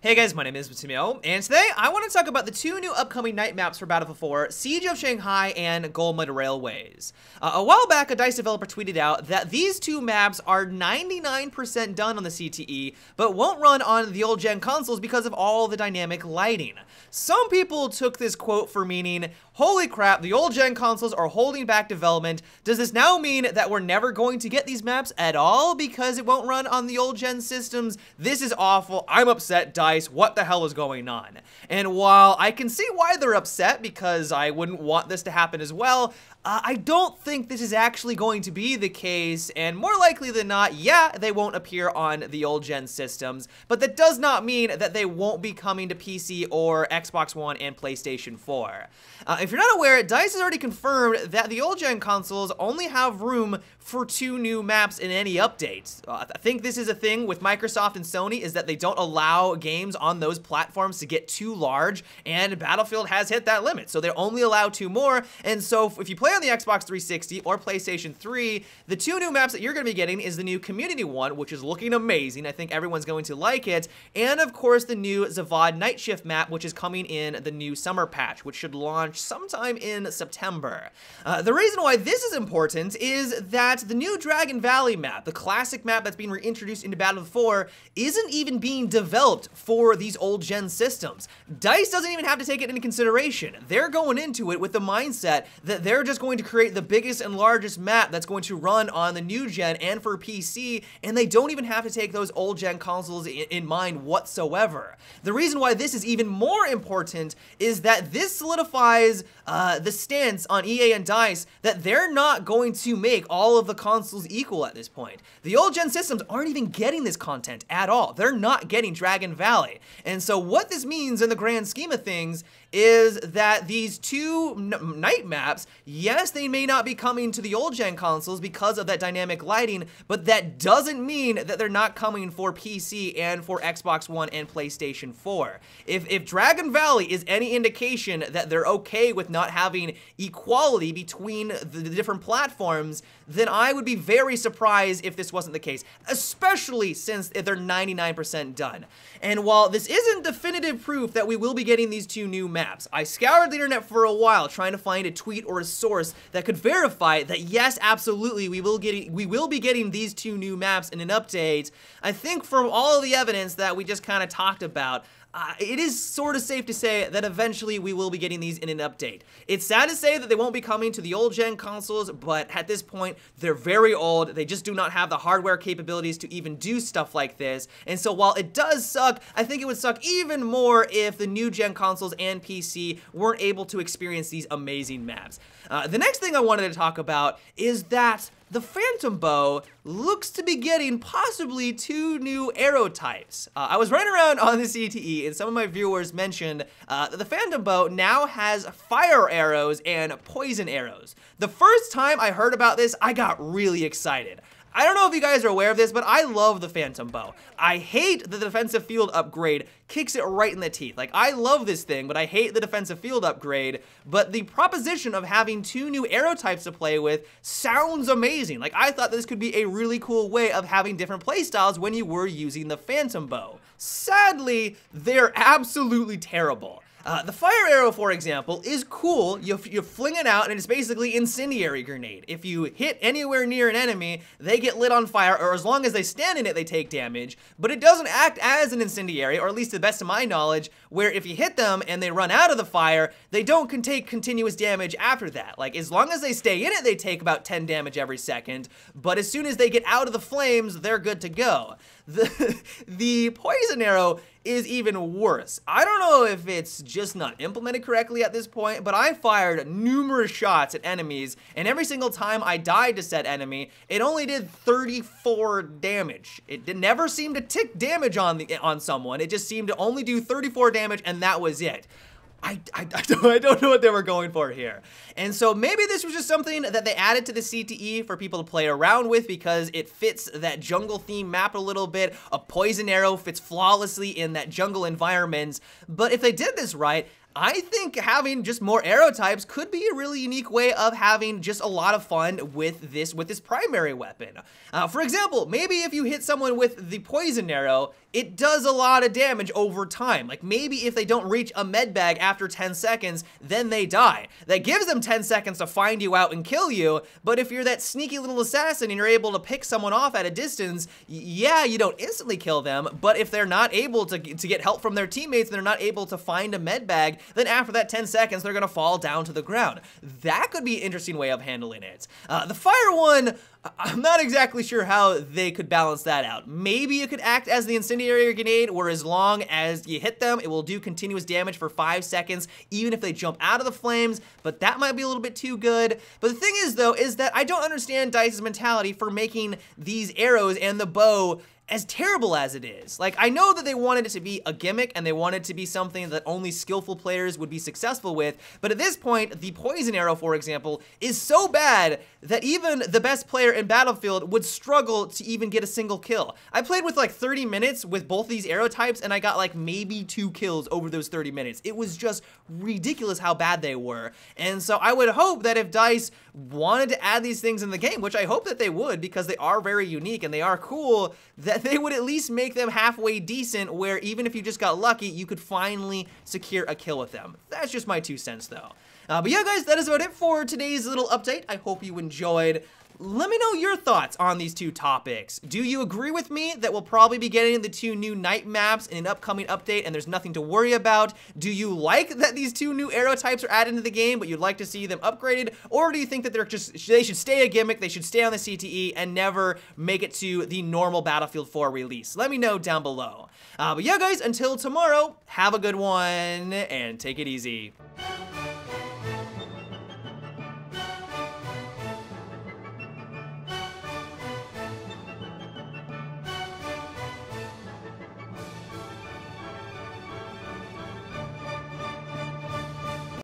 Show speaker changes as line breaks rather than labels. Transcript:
Hey guys, my name is Matimio, and today I want to talk about the two new upcoming night maps for Battlefield 4, Siege of Shanghai and Golmud Railways. Uh, a while back, a DICE developer tweeted out that these two maps are 99% done on the CTE, but won't run on the old gen consoles because of all the dynamic lighting. Some people took this quote for meaning, holy crap, the old gen consoles are holding back development. Does this now mean that we're never going to get these maps at all because it won't run on the old gen systems? This is awful, I'm upset, what the hell is going on? And while I can see why they're upset because I wouldn't want this to happen as well, uh, I don't think this is actually going to be the case, and more likely than not, yeah, they won't appear on the old gen systems, but that does not mean that they won't be coming to PC or Xbox One and PlayStation 4. Uh, if you're not aware, DICE has already confirmed that the old gen consoles only have room for two new maps in any updates. Uh, I think this is a thing with Microsoft and Sony is that they don't allow games on those platforms to get too large, and Battlefield has hit that limit, so they only allow two more, and so if you play on the Xbox 360 or PlayStation 3, the two new maps that you're going to be getting is the new Community one, which is looking amazing. I think everyone's going to like it. And of course, the new Zavod Night Shift map, which is coming in the new summer patch, which should launch sometime in September. Uh, the reason why this is important is that the new Dragon Valley map, the classic map that's being reintroduced into Battlefield 4, isn't even being developed for these old gen systems. DICE doesn't even have to take it into consideration. They're going into it with the mindset that they're just going to create the biggest and largest map that's going to run on the new gen and for PC, and they don't even have to take those old gen consoles in, in mind whatsoever. The reason why this is even more important is that this solidifies uh, the stance on EA and DICE that they're not going to make all of the consoles equal at this point. The old gen systems aren't even getting this content at all. They're not getting Dragon Valley. And so what this means in the grand scheme of things is that these two night maps, yes, they may not be coming to the old gen consoles because of that dynamic lighting, but that doesn't mean that they're not coming for PC and for Xbox One and PlayStation 4. If, if Dragon Valley is any indication that they're okay with not having equality between the, the different platforms, then I would be very surprised if this wasn't the case, especially since they're 99% done. And while this isn't definitive proof that we will be getting these two new maps, I scoured the internet for a while trying to find a tweet or a source that could verify that yes, absolutely, we will get we will be getting these two new maps in an update. I think from all of the evidence that we just kind of talked about, uh, it is sort of safe to say that eventually we will be getting these in an update. It's sad to say that they won't be coming to the old gen consoles, but at this point, they're very old. They just do not have the hardware capabilities to even do stuff like this. And so while it does suck, I think it would suck even more if the new gen consoles and PC weren't able to experience these amazing maps. Uh, the next thing I wanted to talk about is that the Phantom Bow looks to be getting possibly two new arrow types. Uh, I was running around on the CTE and some of my viewers mentioned uh, that the Phantom Bow now has fire arrows and poison arrows. The first time I heard about this, I got really excited. I don't know if you guys are aware of this, but I love the Phantom Bow. I hate the defensive field upgrade, kicks it right in the teeth. Like, I love this thing, but I hate the defensive field upgrade, but the proposition of having two new arrow types to play with sounds amazing. Like, I thought this could be a really cool way of having different playstyles when you were using the Phantom Bow. Sadly, they're absolutely terrible. Uh, the fire arrow, for example, is cool. You, you fling it out, and it's basically incendiary grenade. If you hit anywhere near an enemy, they get lit on fire, or as long as they stand in it, they take damage. But it doesn't act as an incendiary, or at least to the best of my knowledge, where if you hit them and they run out of the fire, they don't can take continuous damage after that. Like, as long as they stay in it, they take about 10 damage every second, but as soon as they get out of the flames, they're good to go. The, the poison arrow is even worse. I don't know if it's just not implemented correctly at this point, but I fired numerous shots at enemies, and every single time I died to said enemy, it only did 34 damage. It did, never seemed to tick damage on the on someone. It just seemed to only do 34 damage, and that was it. I, I, I, don't, I don't know what they were going for here. And so maybe this was just something that they added to the CTE for people to play around with because it fits that jungle theme map a little bit. A poison arrow fits flawlessly in that jungle environment. But if they did this right, I think having just more arrow types could be a really unique way of having just a lot of fun with this with this primary weapon. Uh, for example, maybe if you hit someone with the poison arrow, it does a lot of damage over time. Like maybe if they don't reach a med bag after 10 seconds, then they die. That gives them 10 seconds to find you out and kill you, but if you're that sneaky little assassin and you're able to pick someone off at a distance, yeah, you don't instantly kill them, but if they're not able to, to get help from their teammates and they're not able to find a med bag, then after that 10 seconds, they're gonna fall down to the ground. That could be an interesting way of handling it. Uh, the fire one, I'm not exactly sure how they could balance that out. Maybe you could act as the incendiary grenade, where as long as you hit them, it will do continuous damage for five seconds, even if they jump out of the flames, but that might be a little bit too good. But the thing is, though, is that I don't understand DICE's mentality for making these arrows and the bow as terrible as it is. Like, I know that they wanted it to be a gimmick and they wanted to be something that only skillful players would be successful with, but at this point, the poison arrow, for example, is so bad that even the best player in Battlefield would struggle to even get a single kill. I played with like 30 minutes with both these arrow types and I got like maybe two kills over those 30 minutes. It was just ridiculous how bad they were. And so I would hope that if DICE wanted to add these things in the game, which I hope that they would because they are very unique and they are cool, that that they would at least make them halfway decent where even if you just got lucky, you could finally secure a kill with them. That's just my two cents though. Uh, but yeah, guys, that is about it for today's little update. I hope you enjoyed. Let me know your thoughts on these two topics. Do you agree with me that we'll probably be getting the two new night maps in an upcoming update and there's nothing to worry about? Do you like that these two new arrow types are added into the game but you'd like to see them upgraded? Or do you think that they're just they should stay a gimmick, they should stay on the CTE and never make it to the normal Battlefield 4 release? Let me know down below. Uh, but yeah guys, until tomorrow, have a good one and take it easy.